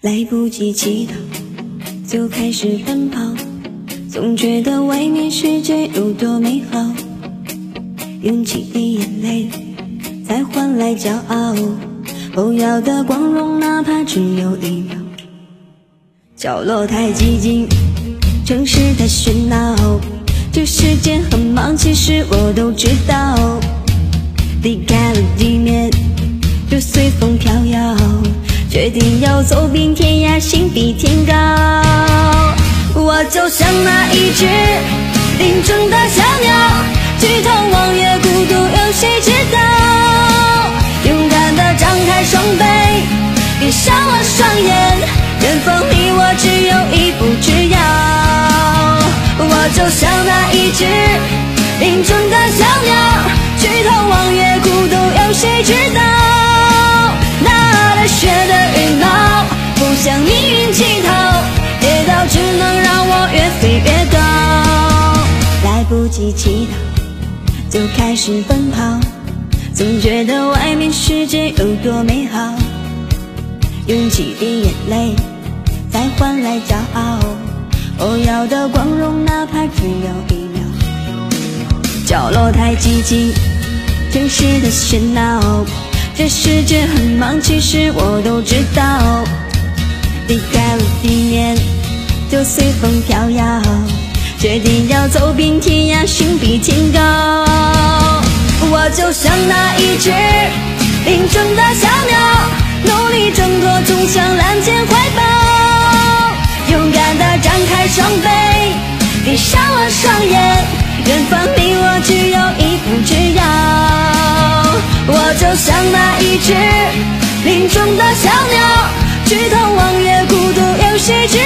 来不及祈祷，就开始奔跑，总觉得外面世界有多美好，用几滴眼泪才换来骄傲，后要的光荣哪怕只有一秒。角落太寂静，城市太喧闹，这世界很忙，其实我都知道。离开了地面，就随风飘摇。决定要走遍天涯，心比天高。我就像那一只林中的小鸟，举头望月，孤独有谁知道？勇敢地张开双臂，闭上了双眼，远方离我只有一步之遥。我就像那一只林中的小鸟，举头望月，孤独有谁知道？那的雪不及祈祷，就开始奔跑，总觉得外面世界有多美好，用几滴眼泪才换来骄傲。我要的光荣，哪怕只有一秒。角落太寂静，城市的喧闹，这世界很忙，其实我都知道。离开了地面，就随风飘摇，决定要走遍天涯，心比天高。我就像那一只林中的小鸟，努力挣脱，冲向蓝天怀抱，勇敢地张开双臂，闭上了双眼，远方离我只有一步之遥。我就像那一只林中的小鸟，举头望月，孤独又谁知